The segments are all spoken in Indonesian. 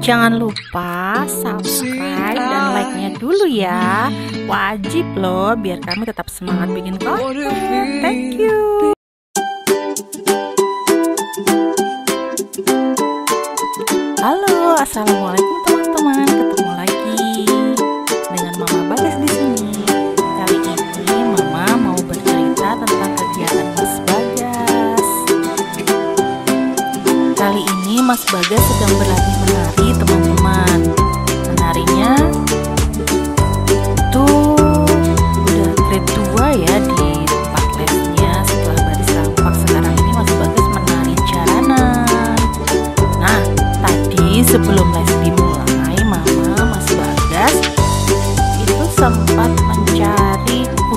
Jangan lupa subscribe dan like-nya dulu ya. Wajib loh biar kami tetap semangat bikin konten. Thank you. Halo, assalamualaikum teman-teman. Ketemu lagi dengan Mama Bagas di sini. Kali ini Mama mau bercerita tentang kegiatan Mas Bagas. Kali ini Mas Bagas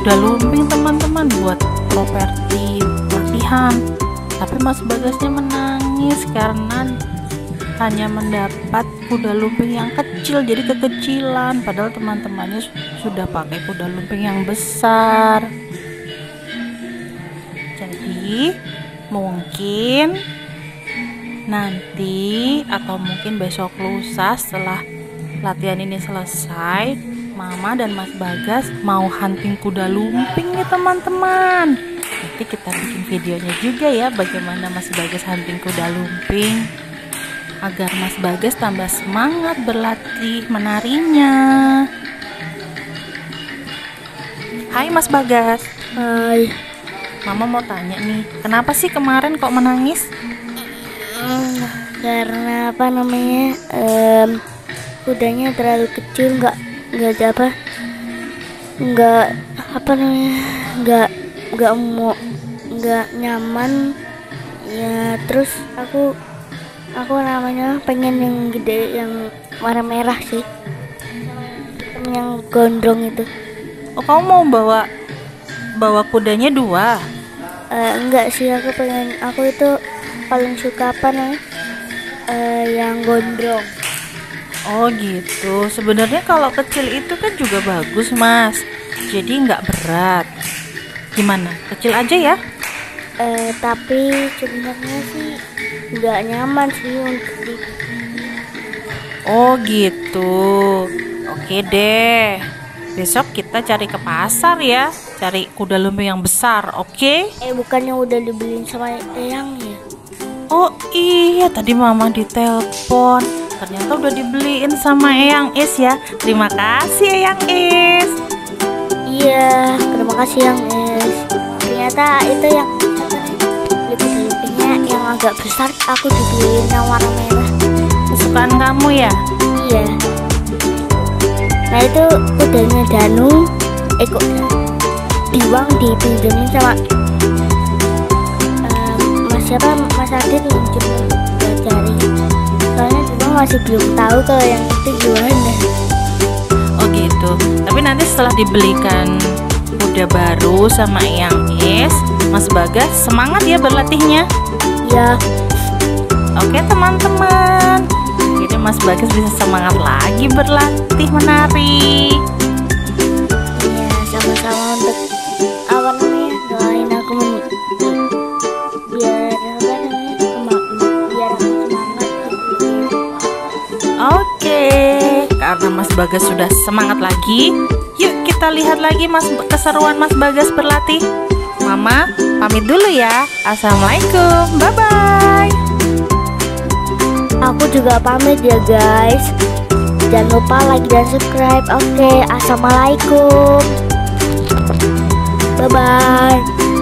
kuda lumping teman-teman buat properti latihan. Tapi Mas Bagasnya menangis karena hanya mendapat kuda lumping yang kecil jadi kekecilan padahal teman-temannya su- sudah pakai kuda lumping yang besar. Jadi mungkin nanti atau mungkin besok lusa setelah latihan ini selesai Mama dan Mas Bagas mau hunting kuda lumping nih teman-teman. Nanti kita bikin videonya juga ya bagaimana Mas Bagas hunting kuda lumping. Agar Mas Bagas tambah semangat berlatih menarinya. Hai Mas Bagas. Hai, Mama mau tanya nih kenapa sih kemarin kok menangis? Hmm, karena apa namanya em, kudanya terlalu kecil nggak nggak ada apa. Nggak apa namanya nggak nggak mau nggak nyaman. Ya terus aku aku namanya pengen yang gede yang warna merah sih. Yang gondrong itu. Oh kamu mau bawa bawa kudanya dua? Eh, enggak sih aku pengen aku itu paling suka apa namanya? Eh, yang gondrong Oh gitu. Sebenarnya kalau kecil itu kan juga bagus mas. Jadi nggak berat. Gimana? Kecil aja ya? Eh, tapi sebenarnya sih nggak nyaman sih untuk di Oh gitu. Oke deh. Besok kita cari ke pasar ya. Cari kuda lumping yang besar. Oke? eh bukannya udah dibeliin sama eyang ya Oh iya tadi mama ditelepon. Ternyata udah dibeliin sama Eyang Is ya. Terima kasih Eyang Is. iya terima kasih yang es ternyata itu yang lebih lebihnya yang agak besar aku dibeliin yang warna merah Kesukaan kamu ya? iya nah itu kudanya Danu eh kok Diwang dipinjemin sama em, Mas siapa Mas Adit Diwang masih belum tahu kalau yang itu gimana Oh gitu. Tapi nanti setelah dibelikan kuda baru sama Eyang Is, Mas Bagas semangat ya berlatihnya. ya Oke teman-teman. Jadi Mas Bagas bisa semangat lagi berlatih menari. Bagas sudah semangat lagi, yuk kita lihat lagi Mas keseruan Mas Bagas berlatih. Mama, pamit dulu ya. Assalamualaikum. Bye bye. Aku juga pamit ya guys. Jangan lupa like dan subscribe. Oke, assalamualaikum. Bye bye.